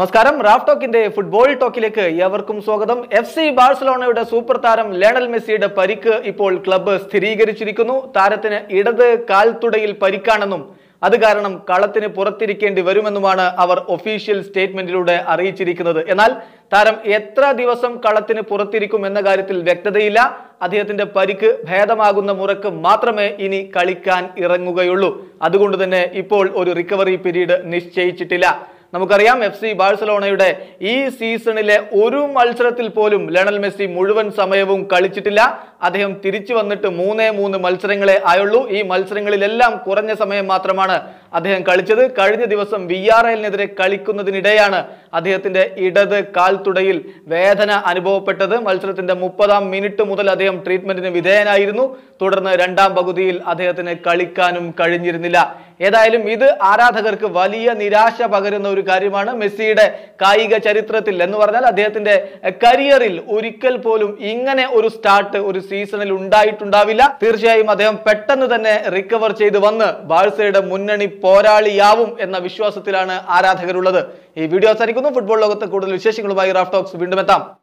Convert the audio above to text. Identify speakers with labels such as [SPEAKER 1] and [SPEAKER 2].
[SPEAKER 1] നമസ്കാരം. Raf ടോക്കിന്റെ football ടോക്കിലേക്ക് ഏവർക്കും സ്വാഗതം. എഫ് സി ബാഴ്സലോണയുടെ സൂപ്പർ താരം ലയണൽ മെസ്സിയുടെ പരിക്ക് ഇപ്പോൾ ക്ലബ്ബ് സ്ഥിരീകരിച്ചിരിക്കുന്നു. താരത്തിന് ഇടത് കാൽത്തുടയിൽ പരിക്കാണെന്നും അത് കാരണം കളത്തിന് പുറത്തിരിക്കേണ്ടി വരുമെന്നുമാണ് അവർ ഒഫീഷ്യൽ സ്റ്റേറ്റ്മെന്റിലൂടെ അറിയിച്ചിരിക്കുന്നത്. എന്നാൽ താരം എത്ര ദിവസം കളത്തിന് പുറത്തിരിക്കും എന്ന കാര്യത്തിൽ വ്യക്തതയില്ല. അദ്ദേഹത്തിന്റെ പരിക്ക് ഭേദമാകുന്ന മുറക്ക് മാത്രമേ ഇനി കളിക്കാൻ ഇറങ്ങുകയുള്ളൂ. അതുകൊണ്ട് തന്നെ ഇപ്പോൾ ഒരു റിക്കവറി പീരീഡ് നിശ്ചയിച്ചിട്ടില്ല. നമുക്കറിയാം എഫ് സി ബാഴ്സലോണയുടെ ഈ സീസണിലെ ഒരു മത്സരത്തിൽ പോലും ലണൽ മെസ്സി മുഴുവൻ സമയവും കളിച്ചിട്ടില്ല. അദ്ദേഹം തിരിച്ചു വന്നിട്ട് മൂന്നേ മൂന്ന് മത്സരങ്ങളെ ആയുള്ളൂ. ഈ മത്സരങ്ങളിലെല്ലാം കുറഞ്ഞ സമയം മാത്രമാണ് അദ്ദേഹം കളിച്ചത് കഴിഞ്ഞ ദിവസം വി ആർ എല്ലിനെതിരെ കളിക്കുന്നതിനിടെയാണ് അദ്ദേഹത്തിന്റെ ഇടത് കാൽ തുടയിൽ വേദന അനുഭവപ്പെട്ടത്. മത്സരത്തിന്റെ മുപ്പതാം മിനിറ്റ് മുതൽ അദ്ദേഹം ട്രീറ്റ്മെന്റിന് വിധേയനായിരുന്നു. തുടർന്ന് രണ്ടാം പകുതിയിൽ അദ്ദേഹത്തിന് കളിക്കാനും കഴിഞ്ഞിരുന്നില്ല. ഏതായാലും ഇത് ആരാധകർക്ക് വലിയ നിരാശ പകരുന്ന ഒരു കാര്യമാണ്. മെസ്സിയുടെ കായിക ചരിത്രത്തിൽ എന്ന് പറഞ്ഞാൽ അദ്ദേഹത്തിന്റെ കരിയറിൽ ഒരിക്കൽ പോലും ഇങ്ങനെ ഒരു സ്റ്റാർട്ട് ഒരു സീസണിൽ ഉണ്ടായിട്ടുണ്ടാവില്ല. തീർച്ചയായും അദ്ദേഹം പെട്ടെന്ന് തന്നെ റിക്കവർ ചെയ്ത് വന്ന് ബാഴ്സയുടെ മുന്നണി പോരാളിയാവും എന്ന വിശ്വാസത്തിലാണ് ആരാധകരുള്ളത്. ഈ വീഡിയോ അവസാനിക്കുന്നു. ഫുട്ബോൾ ലോകത്ത് കൂടുതൽ വിശേഷങ്ങളുമായി റാഫ് ടോക്സ് വീണ്ടും എത്താം.